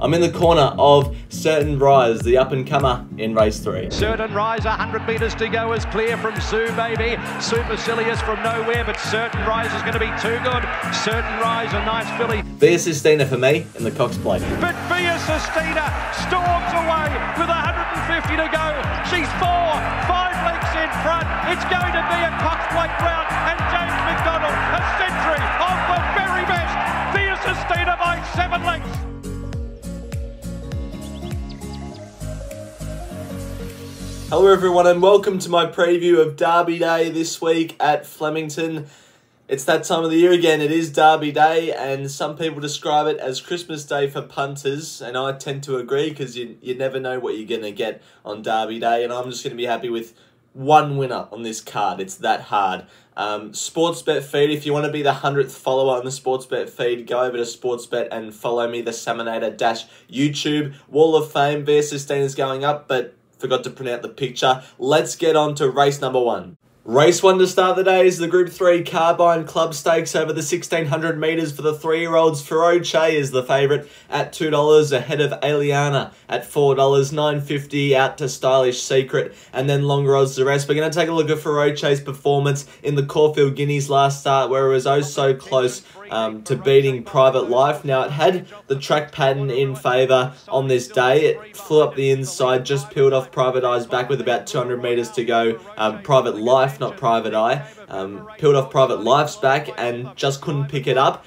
I'm in the corner of Certain Rise, the up and comer in race three. Certain Rise, 100 metres to go is clear from Sue Baby. Supercilious from nowhere, but Certain Rise is going to be too good. Certain Rise, a nice filly. Via Sistina for me in the Cox Plate. But Via Sistina storms away with 150 to go. She's four, five lengths in front. It's going to be a Cox Plate round, and James McDonald, a century of the very best. Via Sistina by seven lengths. Hello, everyone, and welcome to my preview of Derby Day this week at Flemington. It's that time of the year again. It is Derby Day, and some people describe it as Christmas Day for punters, and I tend to agree because you, you never know what you're going to get on Derby Day, and I'm just going to be happy with one winner on this card. It's that hard. Um, Sportsbet feed, if you want to be the 100th follower on the Sportsbet feed, go over to Sportsbet and follow me, the Saminator Dash YouTube. Wall of Fame, Via is going up, but forgot to print out the picture. Let's get on to race number one. Race one to start the day is the Group 3 Carbine Club Stakes over the 1600 metres for the three year olds. Feroce is the favourite at $2 ahead of Aliana at $4, $9.50 out to Stylish Secret, and then longer odds the rest. We're going to take a look at Feroce's performance in the Caulfield Guineas last start where it was oh so close um, to beating Private Life. Now, it had the track pattern in favour on this day. It flew up the inside, just peeled off Private Eye's back with about 200 metres to go. Um, Private Life, not Private Eye, um, peeled off Private Life's back and just couldn't pick it up.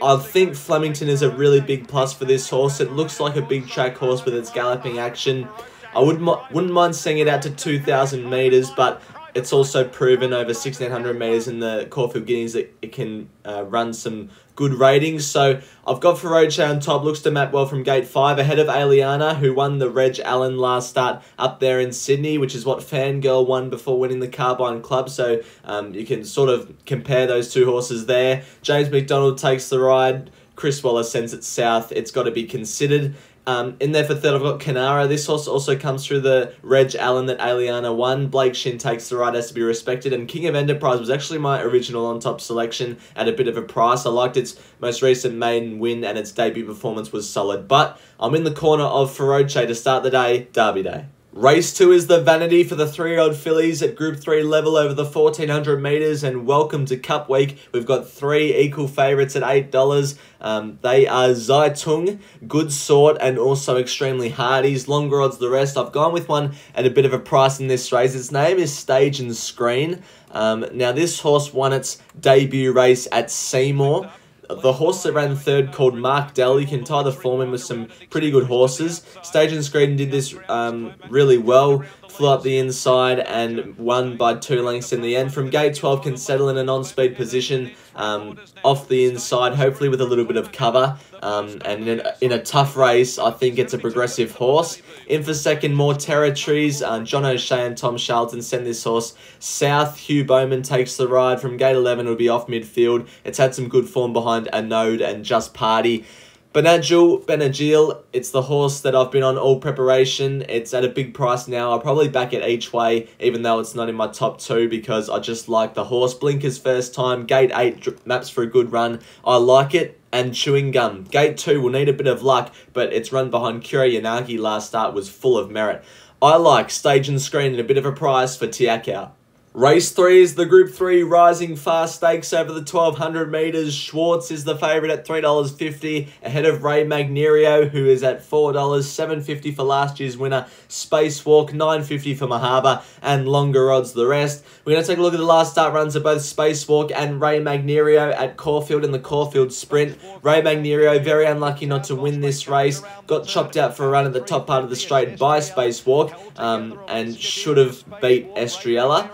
I think Flemington is a really big plus for this horse. It looks like a big track horse with its galloping action. I wouldn't, wouldn't mind seeing it out to 2,000 metres, but it's also proven over 1600 metres in the Caulfield Guineas that it can uh, run some good ratings. So I've got Feroce on top, looks to map well from gate 5, ahead of Aliana, who won the Reg Allen last start up there in Sydney, which is what Fangirl won before winning the Carbine Club. So um, you can sort of compare those two horses there. James McDonald takes the ride. Chris Waller sends it south. It's got to be considered. Um, in there for third, I've got Canara. This horse also comes through the Reg Allen that Aliana won. Blake Shinn takes the ride, has to be respected. And King of Enterprise was actually my original on top selection at a bit of a price. I liked its most recent maiden win and its debut performance was solid. But I'm in the corner of Feroce to start the day, Derby Day. Race 2 is the vanity for the three-year-old fillies at Group 3 level over the 1400 metres and welcome to Cup Week. We've got three equal favourites at $8. Um, they are Zaitung, Good Sort and also Extremely Hardies. Longer odds the rest. I've gone with one at a bit of a price in this race. Its name is Stage and Screen. Um, now this horse won its debut race at Seymour the horse that ran third called Mark Dell. You can tie the form in with some pretty good horses. Stage and Screen did this um, really well flew up the inside and won by two lengths in the end. From gate 12 can settle in a non-speed position um, off the inside, hopefully with a little bit of cover. Um, and in a, in a, tough race, I think it's a progressive horse. In for second, more territories. Uh, John O'Shea and Tom Charlton send this horse south. Hugh Bowman takes the ride. From gate 11, it'll be off midfield. It's had some good form behind A Node and Just Party. Benadryl, Benadryl, it's the horse that I've been on all preparation. It's at a big price now. I'll probably back it each way, even though it's not in my top two, because I just like the horse. Blinkers first time, gate 8 maps for a good run. I like it. And Chewing Gum. Gate 2 will need a bit of luck, but its run behind Kira Yanagi last start was full of merit. I like Stage and Screen and a bit of a price for Tiakau. Race 3 is the Group 3 Rising Fast Stakes over the 1200 metres. Schwartz is the favourite at $3.50 ahead of Ray Magnerio who is at $4, $7.50 for last year's winner. Spacewalk, $9.50 for Mahaba and longer odds the rest. We're going to take a look at the last start runs of both Spacewalk and Ray Magnerio at Caulfield in the Caulfield Sprint. Ray Magnerio very unlucky not to win this race. Got chopped out for a run at the top part of the straight by Spacewalk um, and should have beat Estriella.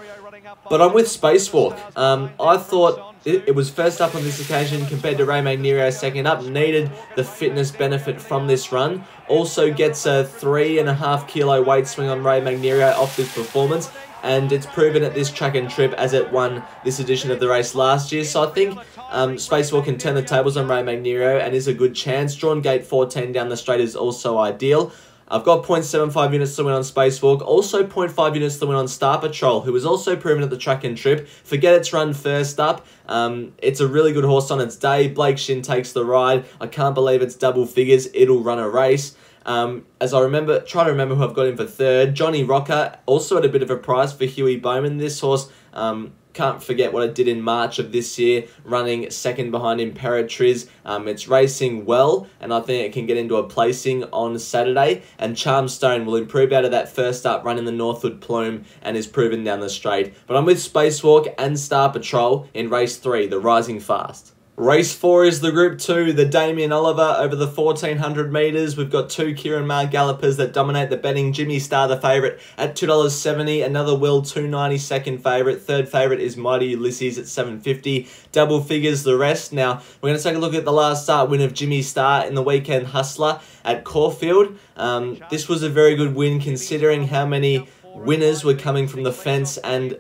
But I'm with Spacewalk. Um, I thought it, it, was first up on this occasion compared to Ray Magnerio second up. Needed the fitness benefit from this run. Also gets a three and a half kilo weight swing on Ray Magnerio off this performance. And it's proven at this track and trip as it won this edition of the race last year. So I think um, Spacewalk can turn the tables on Ray Magnerio and is a good chance. Drawn gate 14 down the straight is also ideal. I've got 0.75 units to win on Spacewalk, also 0.5 units to win on Star Patrol, who was also proven at the track and trip. Forget its run first up. Um, it's a really good horse on its day. Blake Shinn takes the ride. I can't believe it's double figures. It'll run a race. Um, as I remember, try to remember who I've got in for third. Johnny Rocker, also at a bit of a price for Huey Bowman. This horse um, can't forget what it did in March of this year, running second behind Imperatriz. Um, it's racing well, and I think it can get into a placing on Saturday. And Charmstone will improve out of that first up run in the Northwood Plume and is proven down the straight. But I'm with Spacewalk and Star Patrol in race three, the Rising Fast. Race four is the Group Two, the Damien Oliver over the 1400 metres. We've got two Ciaron Maher gallopers that dominate the betting. Jimmy Star, the favourite, at $2.70. Another Wil, 290 second favourite. Third favourite is Mighty Ulysses at 750 Double figures the rest. Now, we're going to take a look at the last start win of Jimmy Star in the Weekend Hussler at Caulfield. Um, this was a very good win considering how many winners were coming from the fence and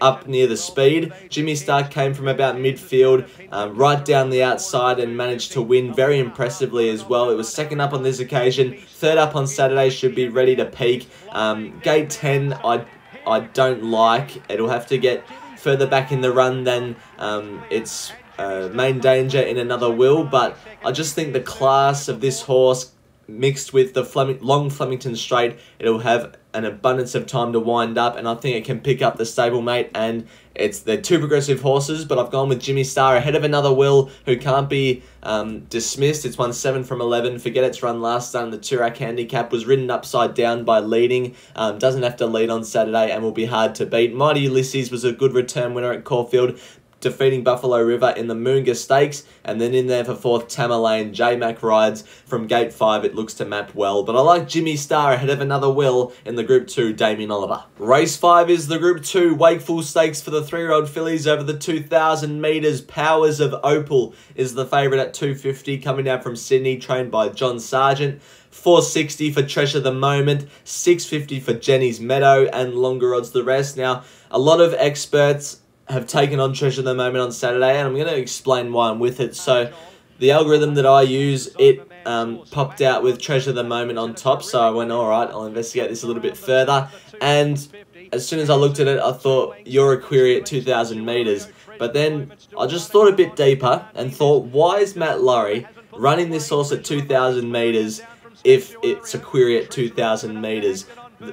up near the speed. Jimmy Star came from about midfield, um, right down the outside, and managed to win very impressively as well. It was second up on this occasion, third up on Saturday, should be ready to peak. Um, gate 10, I, I don't like. It'll have to get further back in the run than um, its uh, main danger in another Wil, but I just think the class of this horse mixed with the long Flemington straight, it'll have an abundance of time to wind up, and I think it can pick up the stablemate. And it's the two progressive horses, but I've gone with Jimmy Star ahead of another Wil who can't be um, dismissed. It's won seven from eleven. Forget its run last time. The Toorak handicap was ridden upside down by leading. Um, doesn't have to lead on Saturday and will be hard to beat. Mighty Ulysses was a good return winner at Caulfield defeating Buffalo River in the Moonga Stakes. And then in there for fourth, Tamerlane. J Mac rides from gate five. It looks to map well. But I like Jimmy Star ahead of another Wil in the Group 2, Damien Oliver. Race 5 is the Group 2 Wakeful Stakes for the three-year-old fillies over the 2,000 metres. Powers of Opal is the favourite at 250 coming down from Sydney, trained by John Sargent. 460 for Treasure the Moment, 650 for Jenny's Meadow, and longer odds the rest. Now, a lot of experts have taken on Treasure the Moment on Saturday, and I'm going to explain why I'm with it. So, the algorithm that I use, it um, popped out with Treasure the Moment on top, so I went, all right, I'll investigate this a little bit further. And as soon as I looked at it, I thought, you're a query at 2,000 metres. But then I just thought a bit deeper and thought, why is Matt Laurie running this horse at 2,000 metres if it's a query at 2,000 metres?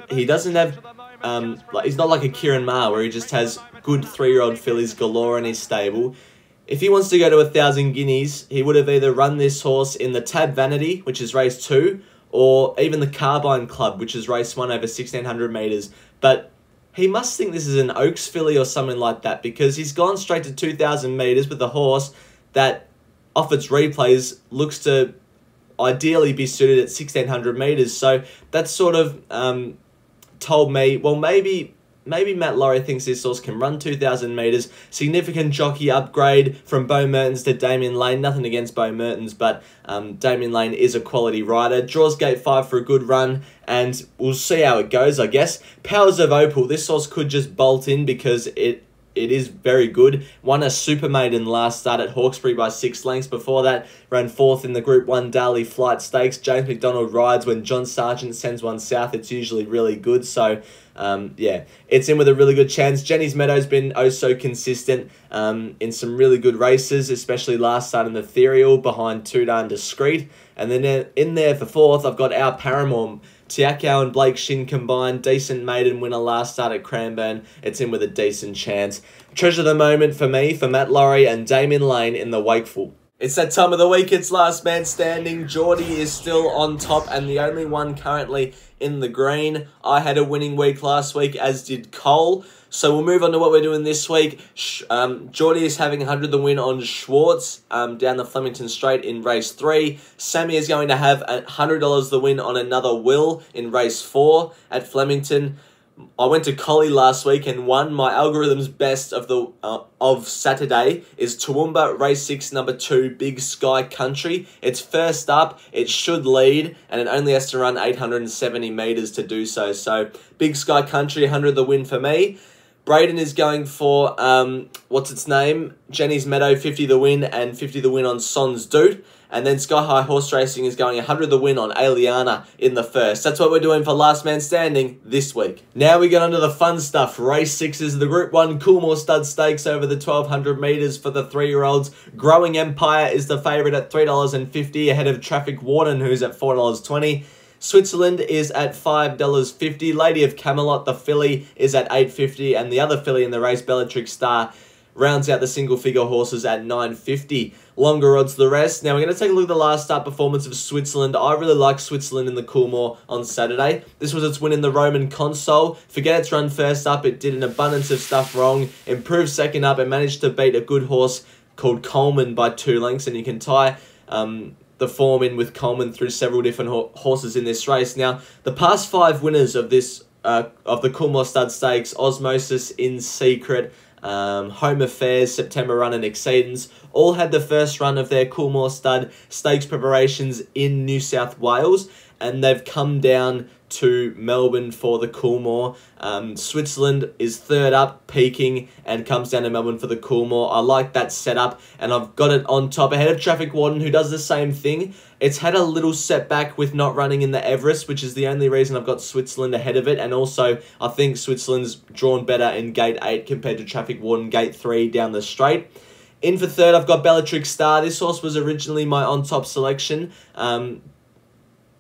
He doesn't have, um, like he's not like a Ciaron Maher where he just has good three-year-old fillies galore in his stable. If he wants to go to a thousand guineas, he would have either run this horse in the Tab Vanity, which is race two, or even the Carbine Club, which is race one over 1600 metres. But he must think this is an Oaks filly or something like that because he's gone straight to 2000 metres with a horse that, off its replays, looks to ideally be suited at 1600 metres. So that's sort of um, told me, well, maybe maybe Matt Laurie thinks this horse can run 2,000 metres. Significant jockey upgrade from Beau Mertens to Damian Lane. Nothing against Beau Mertens, but um, Damian Lane is a quality rider. Draws gate 5 for a good run, and we'll see how it goes, I guess. Powers of Opal. This horse could just bolt in because it it is very good. Won a super maiden last start at Hawkesbury by six lengths. Before that, ran fourth in the Group 1 Daily Flight Stakes. James McDonald rides when John Sargent sends one south. It's usually really good. So, um, yeah, it's in with a really good chance. Jenny's Meadow's been oh so consistent um, in some really good races, especially last start in the Ethereal behind Too Darn Discreet. And then in there for fourth, I've got our Paramore. Tiakau and Blake Shinn combined. Decent maiden winner last start at Cranbourne. It's in with a decent chance. Treasure the moment for me, for Matt Laurie and Damian Lane in the Wakeful. It's that time of the week, it's last man standing. Geordie is still on top and the only one currently in the green. I had a winning week last week, as did Cole. So we'll move on to what we're doing this week. Um, Geordie is having 100 the win on Schwartz um, down the Flemington Straight in race 3. Sammy is going to have $100 the win on another Wil in race 4 at Flemington. I went to Collie last week and won. My algorithm's best of the uh, of Saturday is Toowoomba Race 6 number 2 Big Sky Country. It's first up, it should lead, and it only has to run 870 metres to do so. So Big Sky Country, 100 the win for me. Braden is going for, um, what's its name? Jenny's Meadow, 50 the win, and 50 the win on Sons Doot. And then Sky High Horse Racing is going 100 the win on Aliana in the first. That's what we're doing for Last Man Standing this week. Now we get on to the fun stuff. Race 6 is the Group 1 Coolmore Stud Stakes over the 1200 metres for the three-year-olds. Growing Empire is the favourite at $3.50 ahead of Traffic Warden who's at $4.20. Switzerland is at $5.50. Lady of Camelot, the filly, is at $8.50. And the other filly in the race, Bellatrix Star, rounds out the single figure horses at 950 longer odds the rest. Now we're going to take a look at the last start performance of switzerland. I really like switzerland in the coolmore on saturday. This was its win in the Roman Consul. Forget its run first up. It did an abundance of stuff wrong. Improved second up and managed to beat a good horse called coleman by two lengths. And you can tie um, the form in with Coleman through several different ho horses in this race. Now, the past five winners of this uh, of the Coolmore Stud Stakes, Osmosis, In Secret, um, Home Affairs, September Run, and Exceedance all had the first run of their Coolmore Stud Stakes preparations in New South Wales, and they've come down to Melbourne for the Coolmore. Um, Switzerland is third up, peaking, and comes down to Melbourne for the Coolmore. I like that setup, and I've got it on top ahead of Traffic Warden, who does the same thing. It's had a little setback with not running in the Everest, which is the only reason I've got Switzerland ahead of it. And also, I think Switzerland's drawn better in Gate 8 compared to Traffic Warden Gate 3 down the straight. In for third, I've got Bellatrix Star. This horse was originally my on-top selection. Um,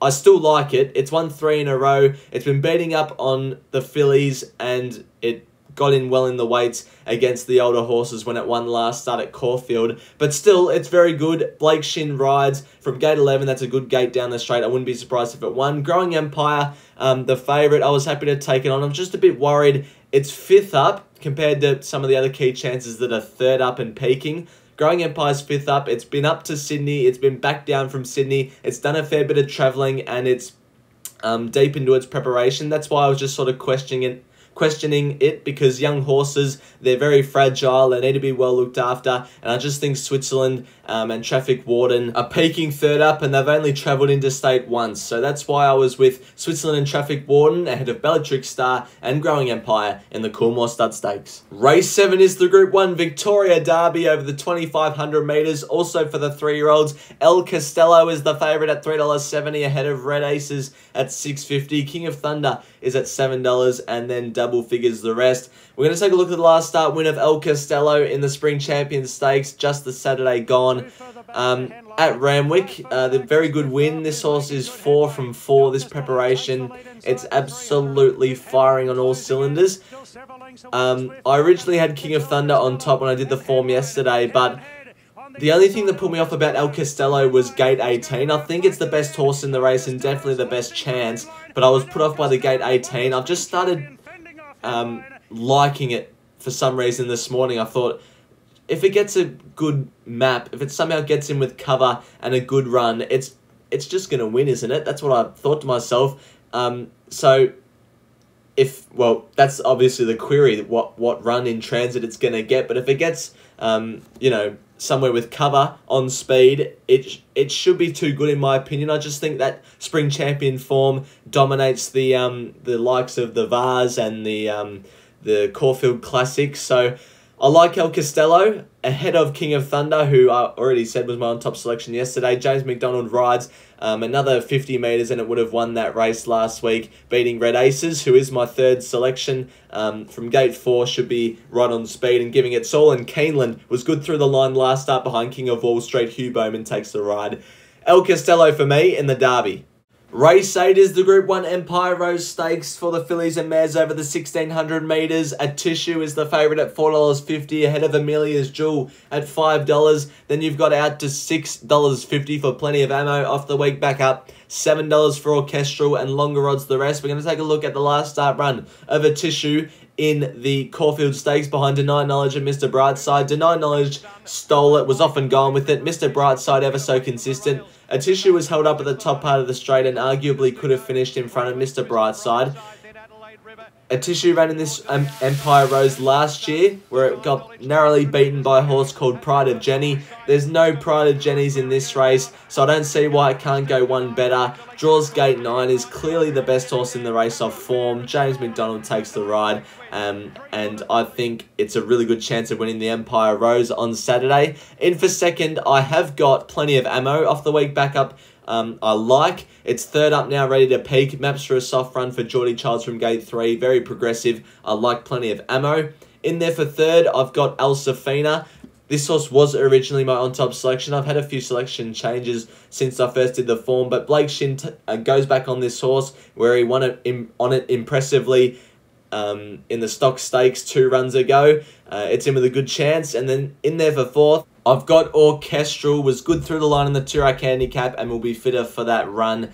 I still like it. It's won three in a row. It's been beating up on the fillies and it got in well in the weights against the older horses when it won last start at Caulfield. But still, it's very good. Blake Shinn rides from gate 11. That's a good gate down the straight. I wouldn't be surprised if it won. Growing Empire, um, the favourite, I was happy to take it on. I'm just a bit worried. It's fifth up compared to some of the other key chances that are third up and peaking. Growing Empire's fifth up. It's been up to Sydney. It's been back down from Sydney. It's done a fair bit of travelling and it's um, deep into its preparation. That's why I was just sort of questioning it questioning it because young horses, they're very fragile, they need to be well looked after. And I just think Switzerland um, and Traffic Warden are peaking third up and they've only travelled interstate once. So that's why I was with Switzerland and Traffic Warden ahead of Bellatrix Star and Growing Empire in the Coolmore Stud Stakes. Race 7 is the Group 1 Victoria Derby over the 2500 metres. Also for the three-year-olds, El Castello is the favourite at $3.70 ahead of Red Aces at 650 King of Thunder is at $7 and then double figures the rest. We're going to take a look at the last start win of El Castello in the Spring Champion Stakes just the Saturday gone. Um, at Randwick, uh, the very good win. This horse is four from four this preparation. It's absolutely firing on all cylinders. Um, I originally had King of Thunder on top when I did the form yesterday, but the only thing that put me off about El Castello was gate 18. I think it's the best horse in the race and definitely the best chance, but I was put off by the gate 18. I've just started um, liking it for some reason this morning. I thought if it gets a good map, if it somehow gets in with cover and a good run, it's it's just going to win, isn't it? That's what I thought to myself. Um, so if well, that's obviously the query. What what run in transit it's going to get, but if it gets um, you know somewhere with cover on speed, it it should be too good in my opinion. I just think that spring champion form dominates the um the likes of the Vase and the um the Caulfield Classics. So I like El Castello ahead of King of Thunder, who I already said was my on top selection yesterday. James McDonald rides um, another 50 metres and it would have won that race last week, beating Red Aces, who is my third selection um, from gate 4, should be right on speed and giving it all. And Keeneland was good through the line last start behind King of Wall Street. Hugh Bowman takes the ride. El Castello for me in the Derby. Race 8 is the Group 1 Empire Rose Stakes for the fillies and mares over the 1600 metres. Atishu is the favourite at $4.50 ahead of Amelia's Jewel at $5. Then you've got out to $6.50 for Plenty of Ammo off the week back up. $7 for Orchestral and longer odds the rest. We're going to take a look at the last start run of Atishu in the Caulfield Stakes behind Deny Knowledge and Mr. Brightside. Deny Knowledge stole it, was often gone with it. Mr. Brightside ever so consistent. Atishu was held up at the top part of the straight and arguably could have finished in front of Mr. Brightside. Atishu ran in this um, Empire Rose last year, where it got narrowly beaten by a horse called Pride of Jenni. There's no Pride of Jenni's in this race, so I don't see why it can't go one better. Draws Gate 9 is clearly the best horse in the race off form. James McDonald takes the ride, um, and I think it's a really good chance of winning the Empire Rose on Saturday. In for second, I have got plenty of ammo off the week back up um, I like. It's third up now, ready to peak. Maps for a soft run for Geordie Childs from gate three. Very progressive. I like plenty of ammo. In there for third, I've got El Safina. This horse was originally my on-top selection. I've had a few selection changes since I first did the form, but Blake Shinn uh, goes back on this horse where he won it on it impressively um, in the stock stakes two runs ago. Uh, it's in with a good chance. And then in there for fourth, I've got Orchestral, was good through the line in the Toorak handicap and will be fitter for that run.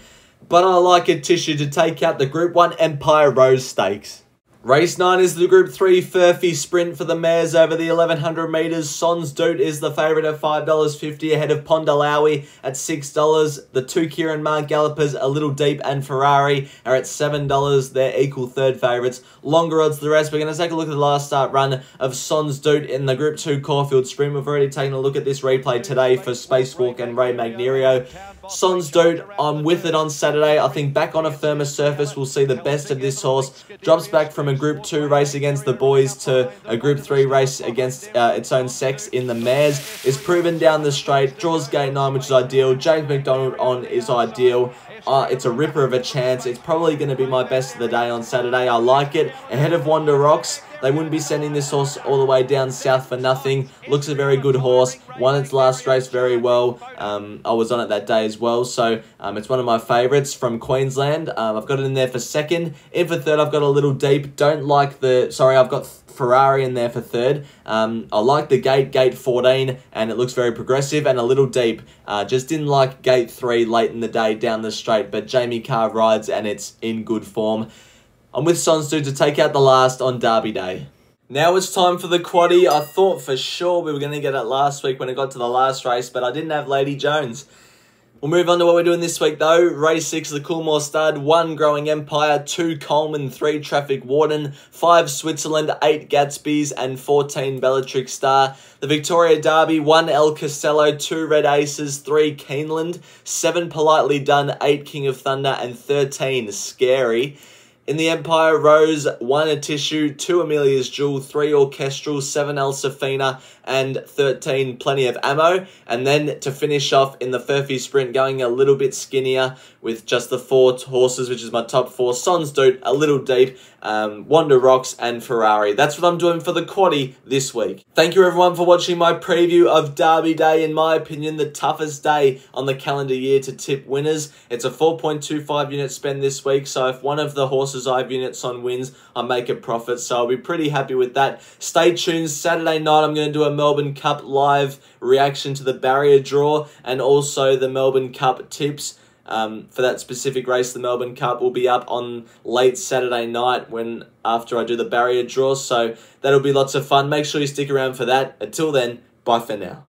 But I like Atishu to take out the Group 1 Empire Rose Stakes. Race 9 is the Group 3 Furphy Sprint for the mares over the 1100 metres. Sons Doot is the favourite at $5.50 ahead of Pondalawi at $6. The two Ciaron Maher Gallopers, A Little Deep and Ferrari are at $7. They're equal third favourites. Longer odds the rest. We're going to take a look at the last start run of Sons Doot in the Group 2 Caulfield Sprint. We've already taken a look at this replay today for Spacewalk and Ray Magnerio. Sons Doot, I'm with it on Saturday. I think back on a firmer surface, we'll see the best of this horse. Drops back from a Group 2 race against the boys to a Group 3 race against uh, its own sex in the mares. Is proven down the straight. Draws gate 9, which is ideal. James McDonald on is ideal. Uh, it's a ripper of a chance. It's probably going to be my best of the day on Saturday. I like it. Ahead of Wonder Rocks. They wouldn't be sending this horse all the way down south for nothing. Looks a very good horse. Won its last race very well. Um, I was on it that day as well. So um, it's one of my favourites from Queensland. Um, I've got it in there for second. In for third, I've got a little deep. Don't like the... Sorry, I've got Ferrari in there for third. Um, I like the gate, gate 14, and it looks very progressive and a little deep. Uh, just didn't like gate 3 late in the day down the straight, but Jamie Kah rides and it's in good form. I'm with Sons Doot to take out the last on Derby Day. Now it's time for the quaddy. I thought for sure we were going to get it last week when it got to the last race, but I didn't have Lady Jones. We'll move on to what we're doing this week though. Race 6, the Coolmore Stud, 1 Growing Empire, 2 Coleman, 3 Traffic Warden, 5 Switzerland, 8 Gatsby's, and 14 Bellatrix Star. The Victoria Derby, 1 El Castello, 2 Red Aces, 3 Keeneland, 7 Politely Done, 8 King of Thunder, and 13 Scary. In the Empire, Rose, 1 Atishu, 2 Amelia's Jewel, 3 Orchestral, 7 El Safina, and 13 Plenty of Ammo. And then to finish off in the Furphy Sprint, going a little bit skinnier with just the four horses, which is my top four. Sons Doot, a little deep, um, Wonder Rocks, and Ferrari. That's what I'm doing for the quaddy this week. Thank you everyone for watching my preview of Derby Day. In my opinion, the toughest day on the calendar year to tip winners. It's a 4.25 unit spend this week, so if one of the horses I have units on wins, I make a profit. So I'll be pretty happy with that. Stay tuned. Saturday night, I'm going to do a Melbourne Cup live reaction to the barrier draw and also the Melbourne Cup tips. Um, for that specific race, the Melbourne Cup will be up on late Saturday night when after I do the barrier draw. So that'll be lots of fun. Make sure you stick around for that. Until then, bye for now.